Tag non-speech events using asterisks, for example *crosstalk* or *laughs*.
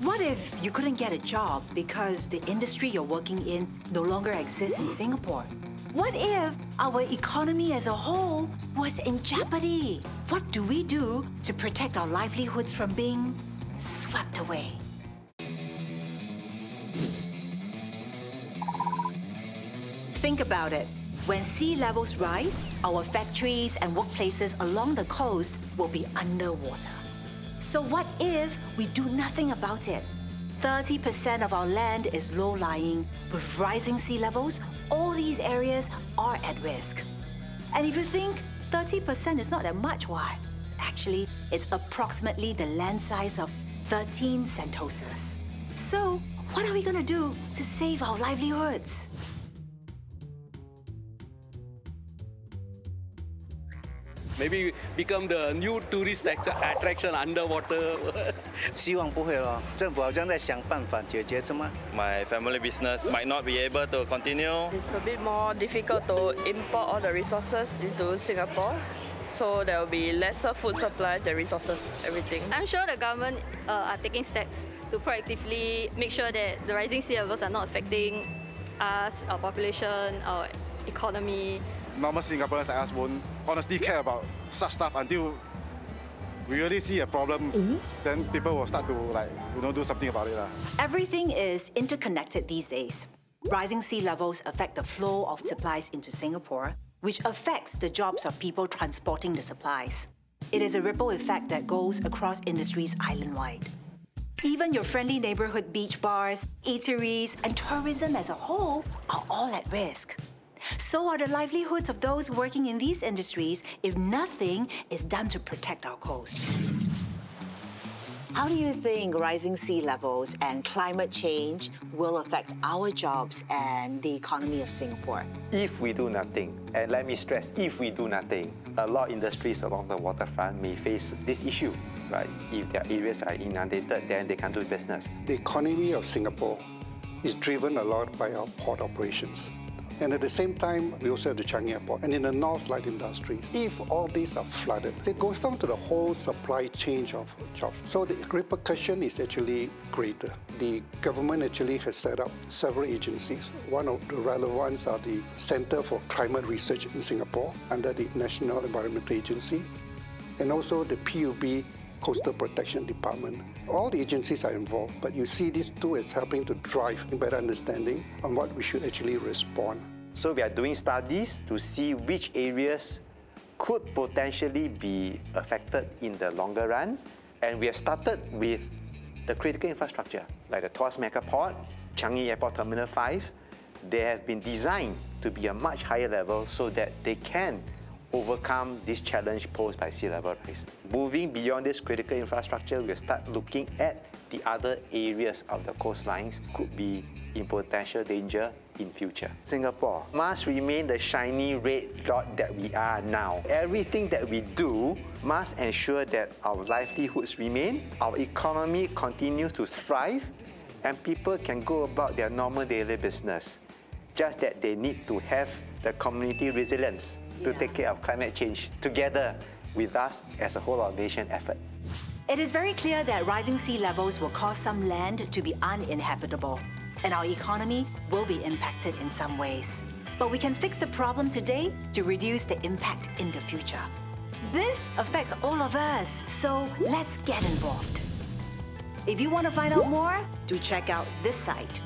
What if you couldn't get a job because the industry you're working in no longer exists in Singapore? What if our economy as a whole was in jeopardy? What do we do to protect our livelihoods from being swept away? Think about it. When sea levels rise, our factories and workplaces along the coast will be underwater. So what if we do nothing about it? 30% of our land is low-lying. With rising sea levels, all these areas are at risk. And if you think 30% is not that much, why? Actually, it's approximately the land size of 13 Sentosas. So, what are we gonna do to save our livelihoods? maybe become the new tourist attraction underwater. *laughs* 希望不会咯，政府好像在想办法解决，什么？My family business might not be able to continue. It's a bit more difficult to import all the resources into Singapore. So there will be lesser food supply, the resources, everything. I'm sure the government uh, are taking steps to proactively make sure that the rising sea levels are not affecting us, our population, our economy, normal Singaporeans like us won't honestly care about such stuff until we really see a problem, mm -hmm. then people will start to like, you know, do something about it. Everything is interconnected these days. Rising sea levels affect the flow of supplies into Singapore, which affects the jobs of people transporting the supplies. It is a ripple effect that goes across industries island-wide. Even your friendly neighborhood beach bars, eateries, and tourism as a whole are all at risk. So are the livelihoods of those working in these industries if nothing is done to protect our coast. How do you think rising sea levels and climate change will affect our jobs and the economy of Singapore? If we do nothing, and let me stress, if we do nothing, a lot of industries along the waterfront may face this issue, right? If their areas are inundated, then they can't do business. The economy of Singapore is driven a lot by our port operations. And at the same time, we also have the Changi Airport. And in the North Light Industry, if all these are flooded, it goes down to the whole supply chain of jobs. So the repercussion is actually greater. The government actually has set up several agencies. One of the relevant ones are the Center for Climate Research in Singapore under the National Environment Agency, and also the PUB Coastal Protection Department. All the agencies are involved, but you see these two as helping to drive a better understanding on what we should actually respond. So we are doing studies to see which areas could potentially be affected in the longer run. And we have started with the critical infrastructure, like the Tuas Mega Port, Changi Airport Terminal 5. They have been designed to be a much higher level so that they can overcome this challenge posed by sea level rise. Moving beyond this critical infrastructure, we'll start looking at the other areas of the coastlines could be in potential danger in future. Singapore must remain the shiny red dot that we are now. Everything that we do must ensure that our livelihoods remain, our economy continues to thrive, and people can go about their normal daily business. Just that they need to have the community resilience to yeah. take care of climate change together with us as a whole of nation effort. It is very clear that rising sea levels will cause some land to be uninhabitable, and our economy will be impacted in some ways. But we can fix the problem today to reduce the impact in the future. This affects all of us, so let's get involved. If you want to find out more, do check out this site